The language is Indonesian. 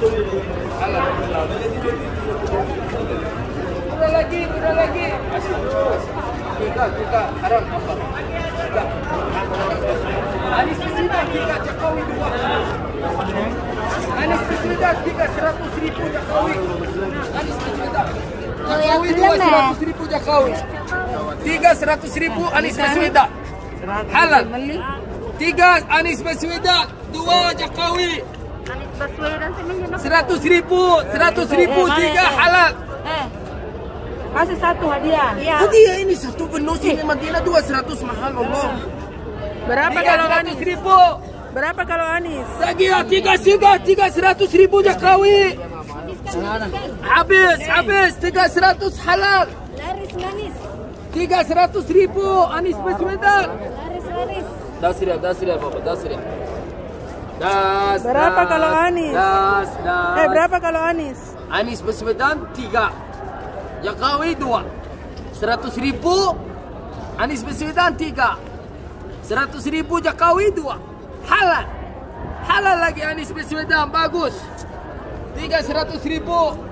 Murah lagi, murah lagi. Tiga, tiga, haram apa? Anis Baswedan tiga, Jokowi dua. Anis Baswedan tiga, seratus ribu Jokowi. Anis Baswedan. Jokowi dua, seratus ribu Jokowi. Tiga, seratus ribu Anis Baswedan. Halal. Tiga, Anis Baswedan. Dua, Jokowi. Seratus ribu, seratus ribu, tiga halal. Eh, kasih satu hadiah. Iya. Hadiah ini satu penuh sini Madinah dua seratus mahal Allah. Berapa kalau Anis? ribu. Berapa kalau Anis? Lagi ya tiga tiga tiga seratus ribu Jokowi. Habis habis tiga seratus halal. Laris manis. Tiga seratus ribu Anis Baswedan. Laris laris. Das ria, das ria bapak, das ria. Das. Berapa das, kalau Anis? Das, das. Eh, berapa kalau Anis? Anis Baswedan tiga, Jokowi dua, seratus ribu. Anis Baswedan tiga, seratus ribu Jokowi dua, halal, halal lagi Anis Baswedan bagus, tiga seratus ribu.